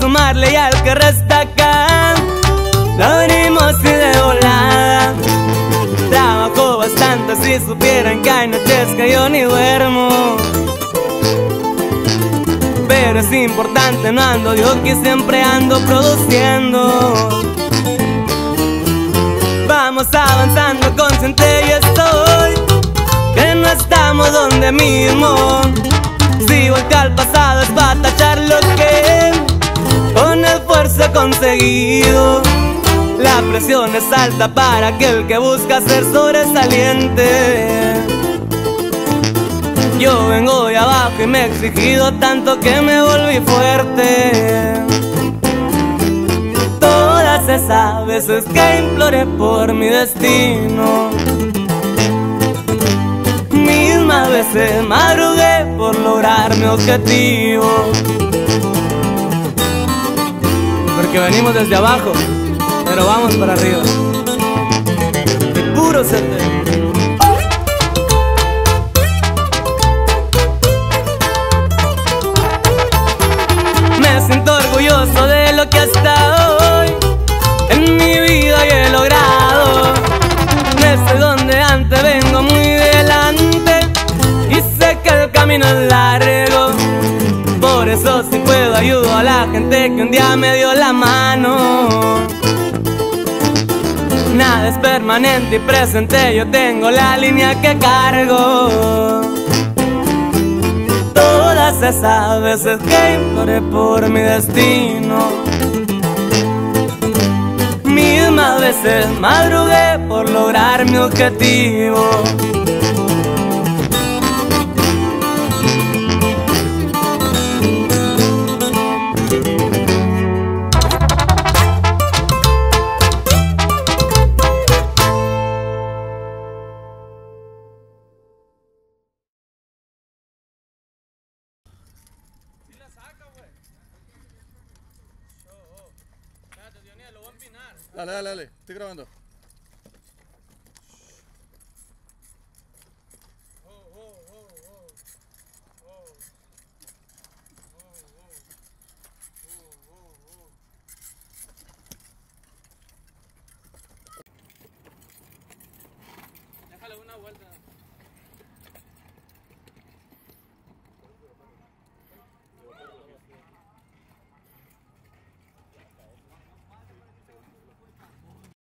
sumarle y al que resta acá Si supieran que hay noches que yo ni duermo. Pero es importante, no ando yo que siempre ando produciendo. Vamos avanzando consciente y estoy Que no estamos donde mismo Si volteo al pasado es para tachar lo que Con esfuerzo conseguido La presión es alta para aquel que busca ser sobresaliente. Yo vengo de abajo y me he exigido tanto que me volví fuerte. Todas esas veces que imploré por mi destino Mismas veces madrugué por lograr mi objetivo. Porque venimos desde abajo, pero vamos para arriba Y puro sete Me siento orgulloso de lo que hasta hoy en mi vida yo he logrado. No sé dónde antes vengo muy delante y sé que el camino es largo. Por eso si puedo ayudo a la gente que un día me dio la mano. Es permanente y presente, yo tengo la línea que cargo. Todas esas veces que imploré por mi destino. Mismas veces madrugué por lograr mi objetivo Dale, dale, dale, estoy grabando. Déjale una vuelta.